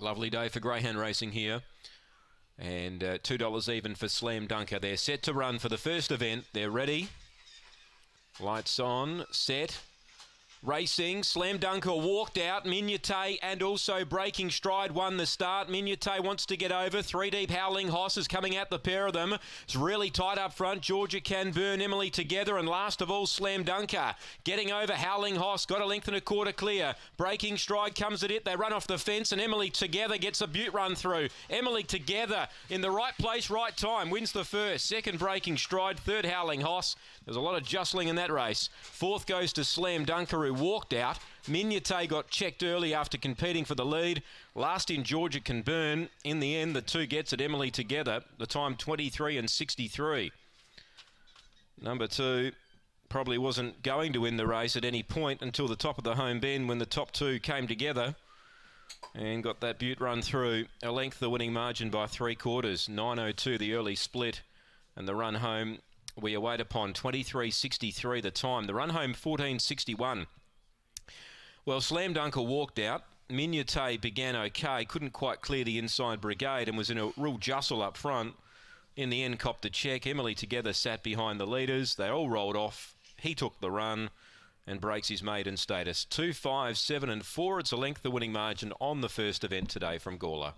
Lovely day for greyhound racing here. And uh, $2 even for Slam Dunker. They're set to run for the first event. They're ready. Lights on, set, Racing, Slam Dunker walked out. Mignate and also Breaking Stride won the start. Mignate wants to get over. Three deep Howling Hoss is coming at the pair of them. It's really tight up front. Georgia can burn Emily together. And last of all, Slam Dunker getting over Howling Hoss. Got a length and a quarter clear. Breaking Stride comes at it. They run off the fence and Emily together gets a butte run through. Emily together in the right place, right time. Wins the first. Second Breaking Stride. Third Howling Hoss. There's a lot of jostling in that race. Fourth goes to Slam Dunker walked out. Mignate got checked early after competing for the lead. Last in Georgia can burn. In the end, the two gets at Emily together. The time 23 and 63. Number two probably wasn't going to win the race at any point until the top of the home bend when the top two came together and got that butte run through. A length the winning margin by three quarters. 9.02 the early split and the run home we await upon 23.63 the time. The run home 14.61. Well, Slam Dunker walked out. Mignate began okay, couldn't quite clear the inside brigade and was in a real jostle up front. In the end, copped a check. Emily together sat behind the leaders. They all rolled off. He took the run and breaks his maiden status. 2, 5, 7 and 4. It's a length the winning margin on the first event today from Gawler.